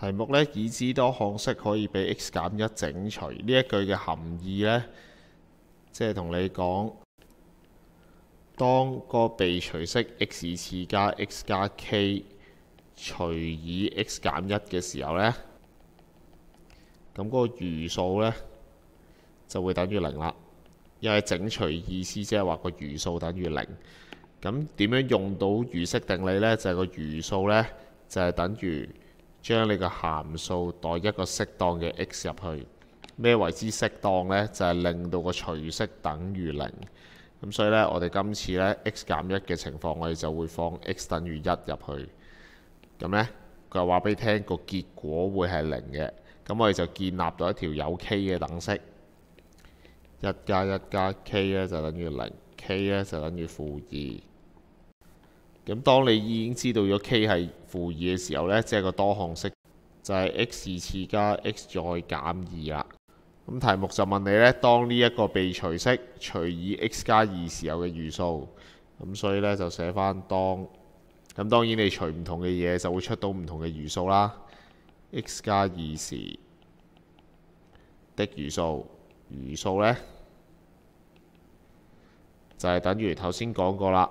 題目呢，已知多項式可以被 x 減一整除。呢一句嘅含義呢，即係同你講，當個被除式 x 次加 x 加 k 除以 x 減一嘅時候呢，咁嗰個餘數呢就會等於零啦。因為整除意思即係話個餘數等於零。咁點樣用到餘式定理呢？就係個餘數呢，就係等於。將你個函數代一個適當嘅 x 入去，咩為之適當呢？就係令到個除式等於零。咁所以呢，我哋今次呢 x 減一嘅情況，我哋就會放 x 等於一入去。咁呢，佢話俾你聽個結果會係零嘅。咁我哋就建立到一條有 k 嘅等式，一加一加 k 呢就等於零，k 呢就等於負二。咁當你已經知道咗 k 係負二嘅時候呢，即係個多項式就係 x 次加 x 再減二啦。咁題目就問你呢，當呢一個被除式除以 x 加二時候嘅餘數，咁所以呢，就寫翻當。咁當然你除唔同嘅嘢就會出到唔同嘅餘數啦。x 加二時的餘數，餘數呢，就係等於頭先講過啦。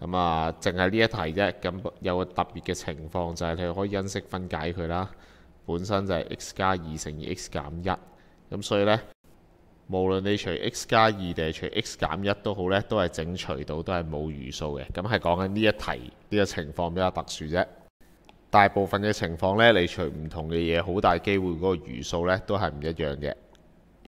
咁啊，淨係呢一題啫。咁有個特別嘅情況就係你可以因式分解佢啦。本身就係 x 加二乘以 x 減一。咁所以呢，無論你除 x 加二定係除 x 減一都好呢，都係整除到，都係冇餘數嘅。咁係講緊呢一題呢個情況比較特殊啫。大部分嘅情況呢，你除唔同嘅嘢，好大機會嗰個餘數呢都係唔一樣嘅。